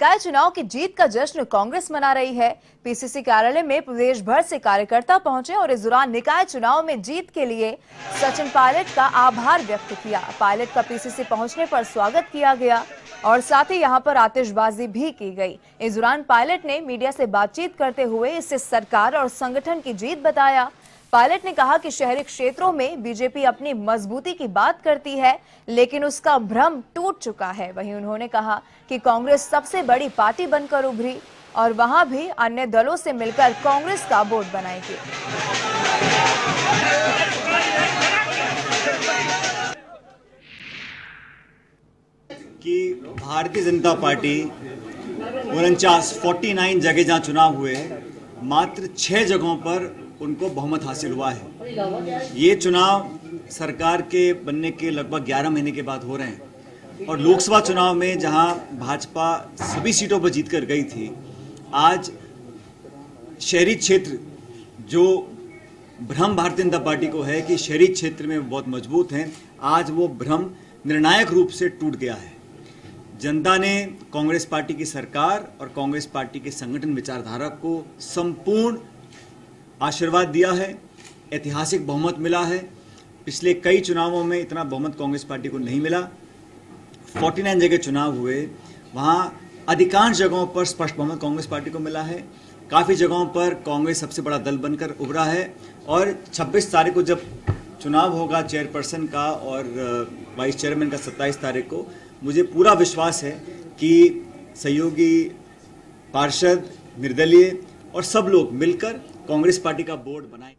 निकाय चुनाव की जीत का जश्न कांग्रेस मना रही है। पीसीसी कार्यालय में प्रदेश भर से कार्यकर्ता पहुँचे और इस दौरान निकाय चुनाव में जीत के लिए सचिन पायलट का आभार व्यक्त किया। पायलट का पीसीसी पहुँचने पर स्वागत किया गया और साथ ही यहाँ पर आतिशबाजी भी की गई। इस दौरान पायलट ने मीडिया से बातचीत करते हुए इसे सरकार और संगठन की जीत बताया। पायलट ने कहा कि शहरी क्षेत्रों में बीजेपी अपनी मजबूती की बात करती है, लेकिन उसका भ्रम टूट चुका है। वहीं उन्होंने कहा कि कांग्रेस सबसे बड़ी पार्टी बनकर उभरी और वहाँ भी अन्य दलों से मिलकर कांग्रेस का बोर्ड बनाएगी। कि भारतीय जनता पार्टी उनचास 49 जगह जहाँ चुनाव हुए मात्र छह जगहों पर उनको बहुमत हासिल हुआ है। ये चुनाव सरकार के बनने के लगभग 11 महीने के बाद हो रहे हैं। और लोकसभा चुनाव में जहाँ भाजपा सभी सीटों पर जीत कर गई थी, आज शहरी क्षेत्र जो भ्रम भारतीय जनता पार्टी को है कि शहरी क्षेत्र में बहुत मज़बूत हैं, आज वो भ्रम निर्णायक रूप से टूट गया है। जनता ने कांग्रेस पार्टी की सरकार और कांग्रेस पार्टी के संगठन विचारधारा को संपूर्ण आशीर्वाद दिया है, ऐतिहासिक बहुमत मिला है। पिछले कई चुनावों में इतना बहुमत कांग्रेस पार्टी को नहीं मिला। 49 जगह चुनाव हुए। वहाँ अधिकांश जगहों पर स्पष्ट बहुमत कांग्रेस पार्टी को मिला है। काफ़ी जगहों पर कांग्रेस सबसे बड़ा दल बनकर उभरा है और 26 तारीख को जब चुनाव होगा चेयरपर्सन का और वाइस चेयरमैन का 27 तारीख को, मुझे पूरा विश्वास है कि सहयोगी पार्षद, निर्दलीय और सब लोग मिलकर कांग्रेस पार्टी का बोर्ड बनाए।